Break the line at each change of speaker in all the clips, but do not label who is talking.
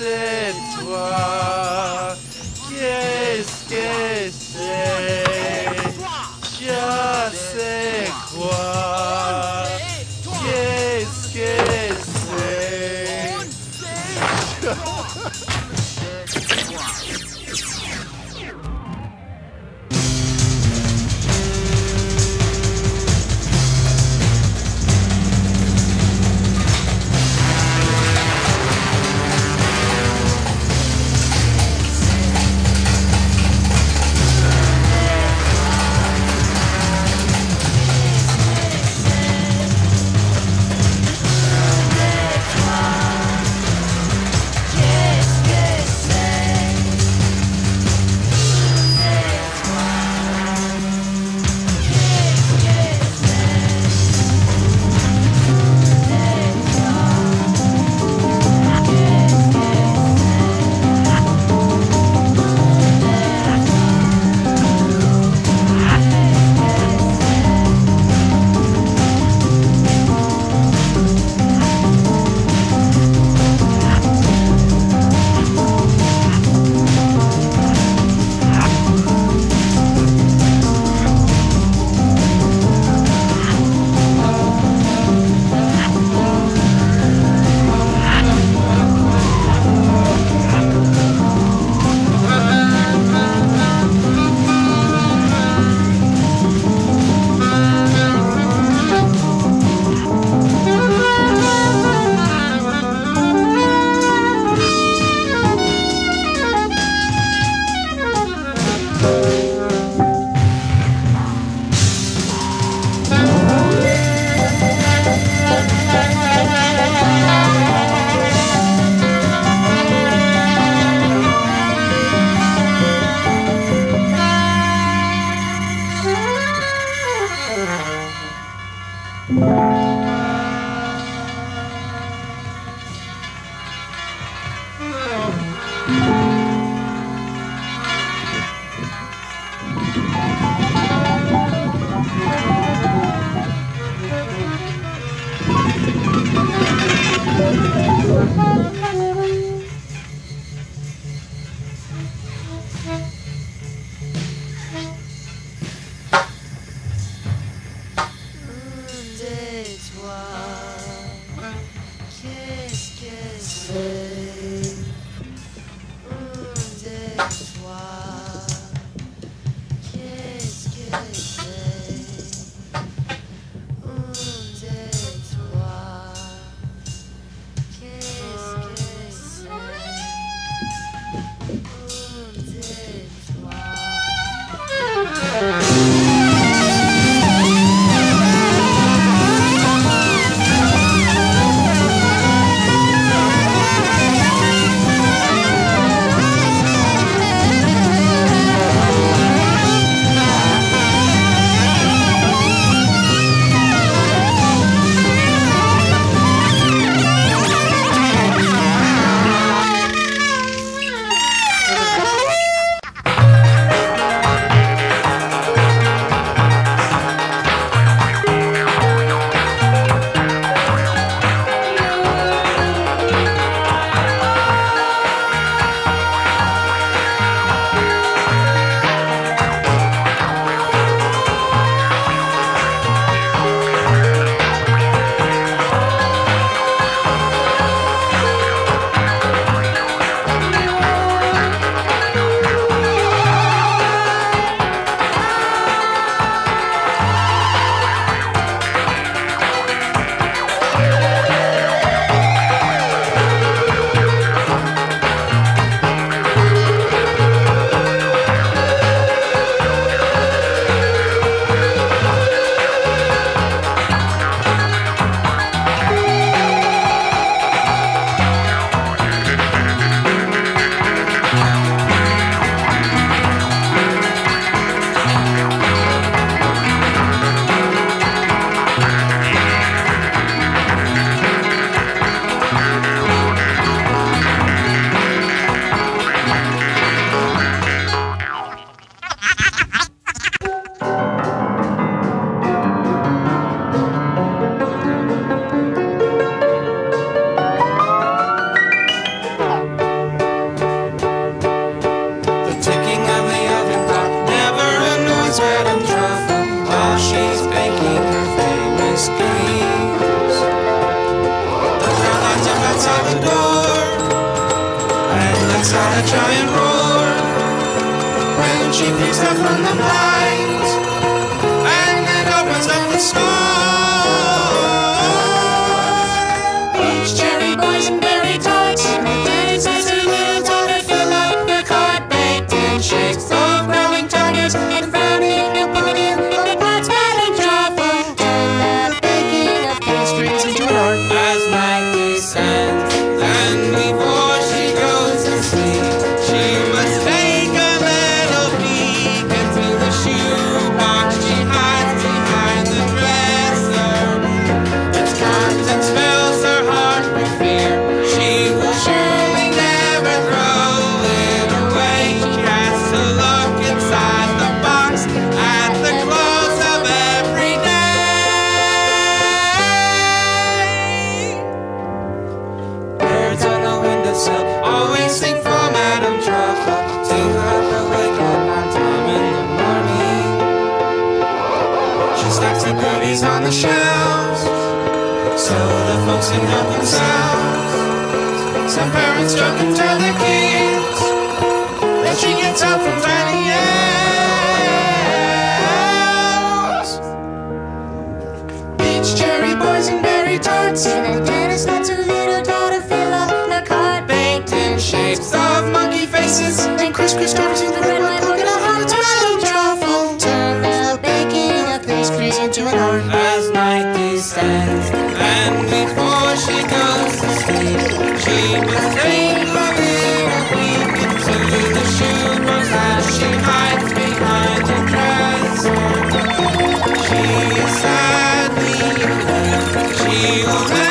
Thank
Tarts In
a
dentist not too little taught to fill up the card. Baked in
shapes of monkey faces.
And
Chris curves 노래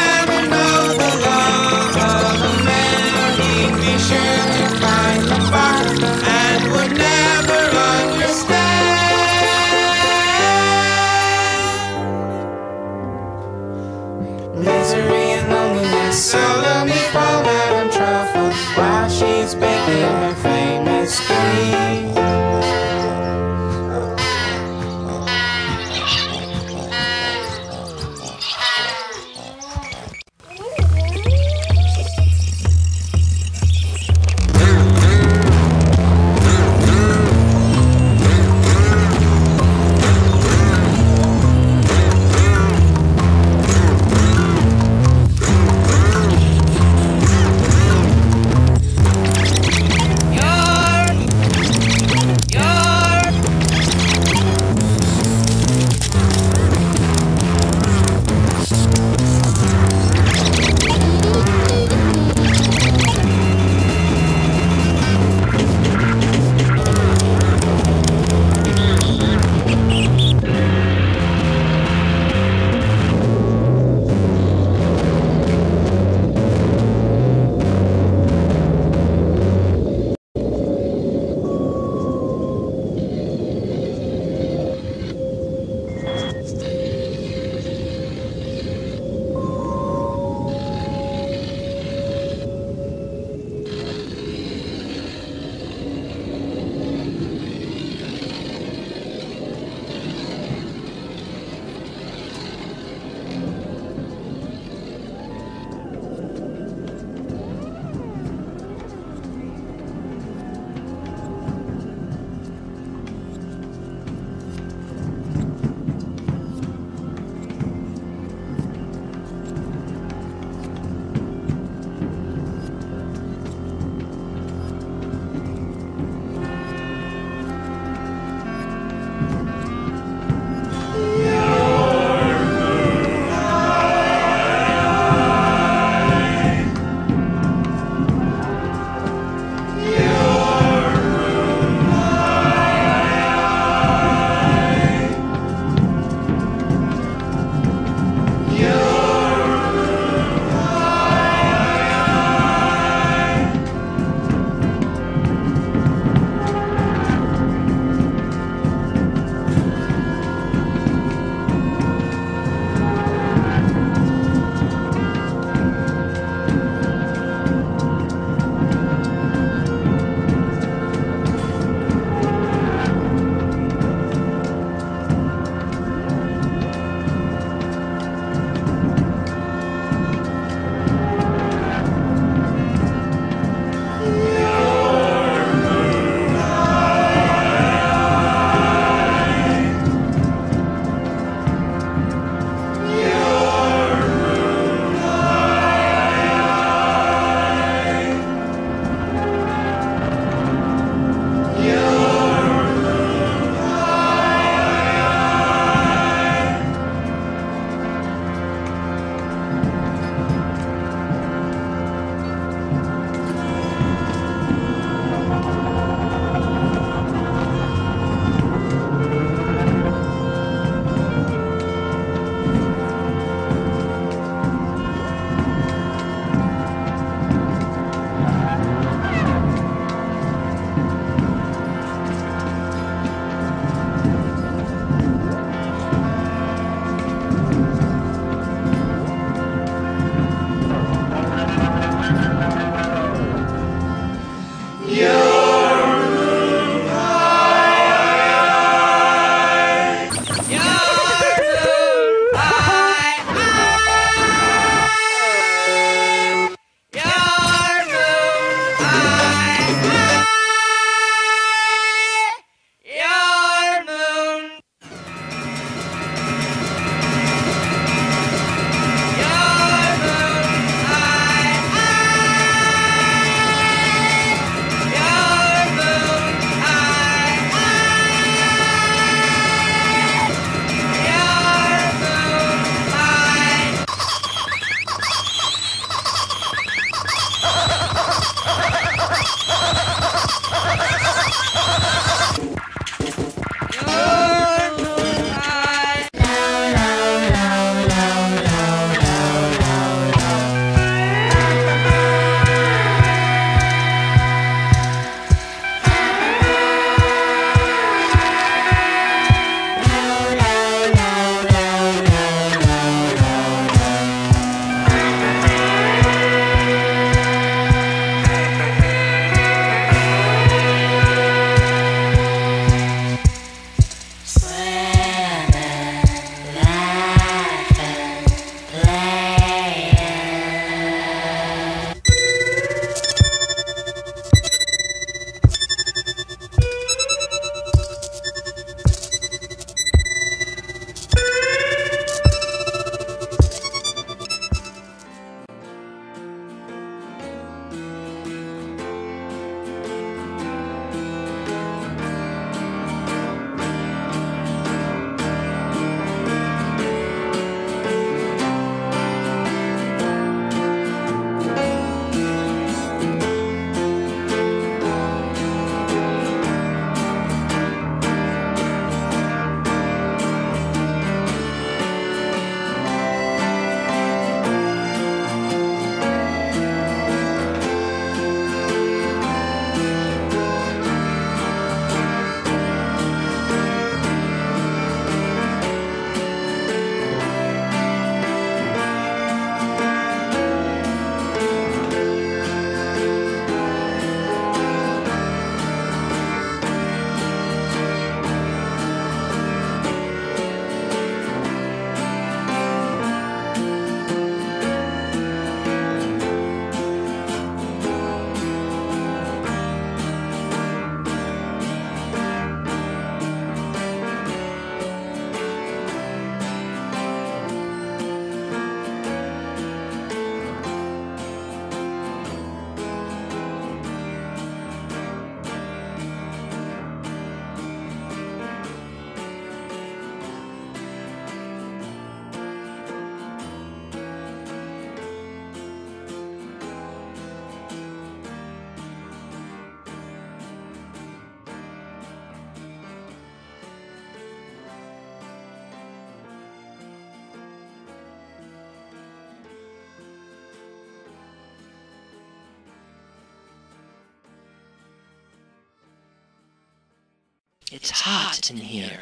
It's hot in here.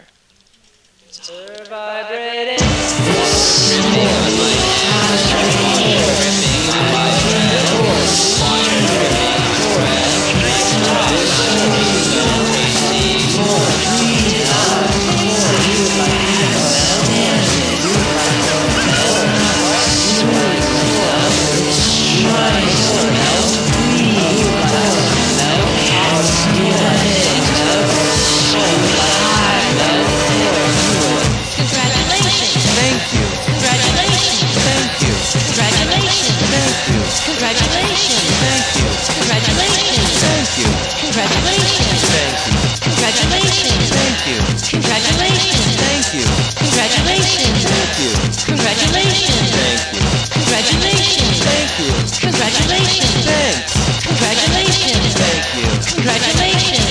Congratulations. Congratulations.
Thank you.
Congratulations.
Thank you.
Congratulations.
Thank you.
Congratulations.
Thank you.
Congratulations.
Thank you.
Congratulations.
Thank you.
Congratulations.
Thanks.
Congratulations.
Thank you.
Congratulations.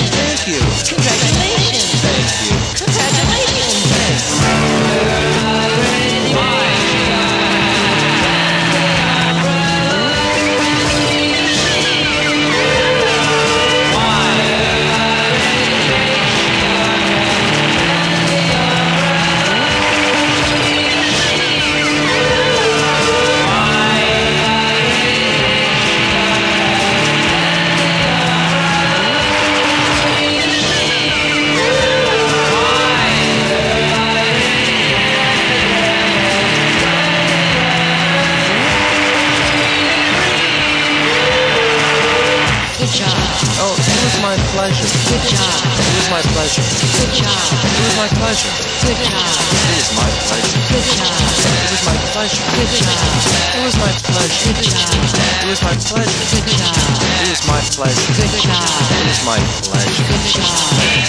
Was my pleasure. It was my pleasure. It was my pleasure. It is my pleasure.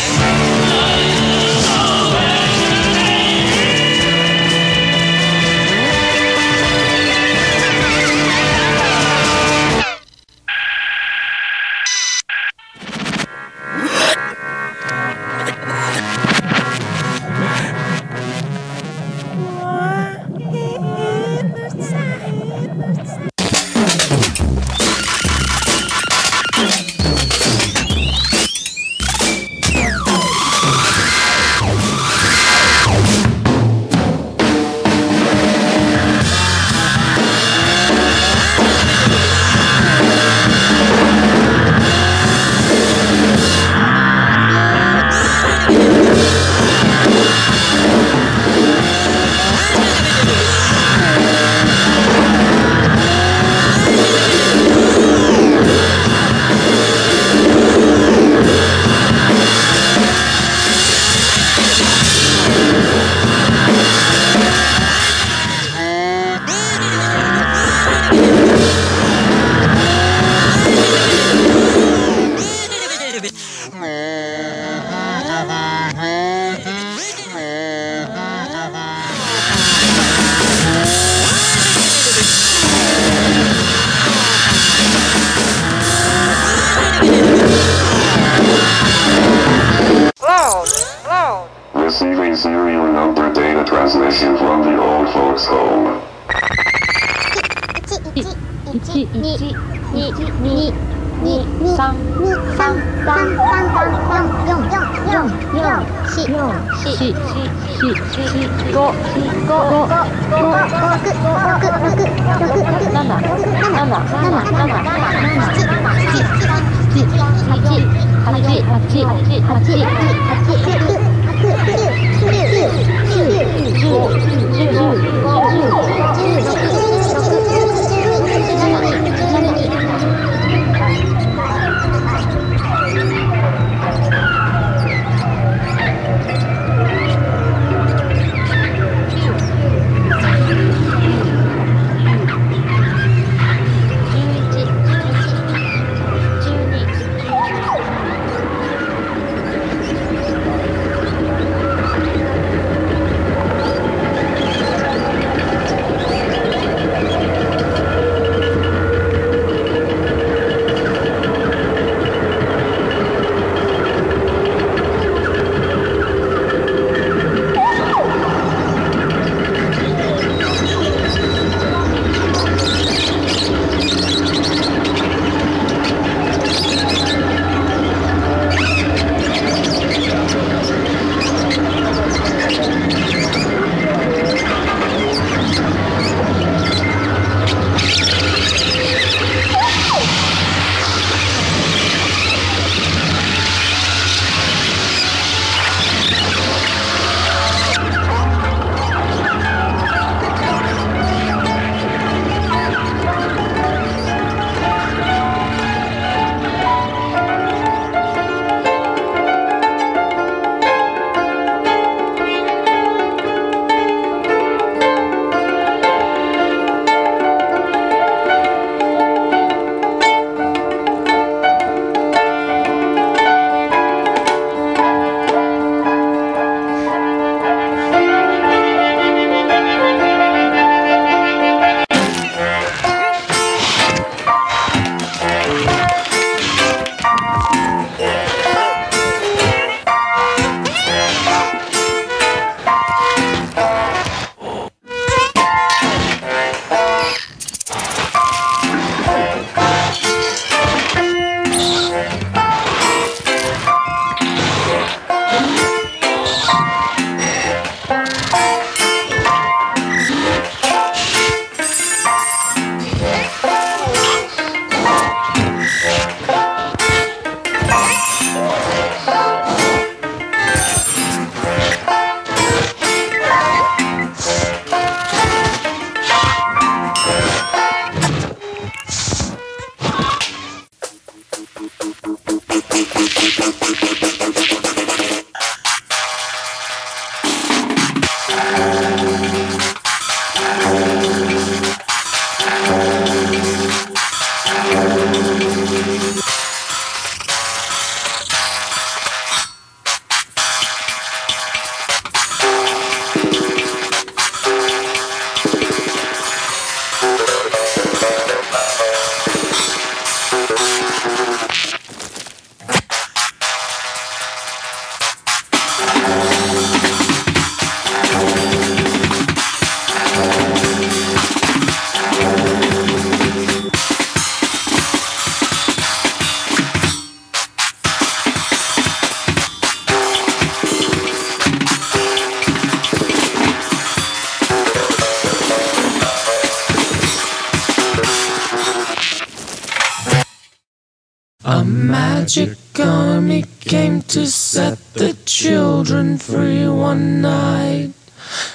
Magic army came to set the children free one night.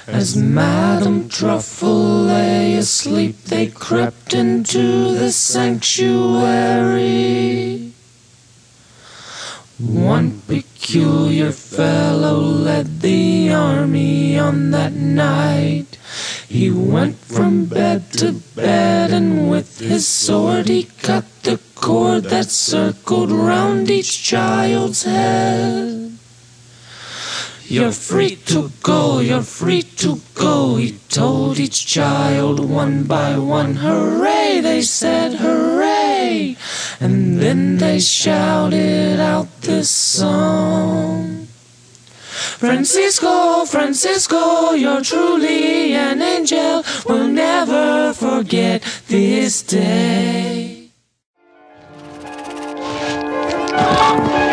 As Madame Truffle lay asleep, they crept into the sanctuary. One peculiar fellow led the army on that night. He went from bed to bed, and with his sword he cut the cord that circled round each child's head. You're free to go, you're free to go, he told each child one by one. Hooray, they said, hooray! And then they shouted out this song. Francisco, Francisco, you're truly an angel. We'll never forget this day. Thank you.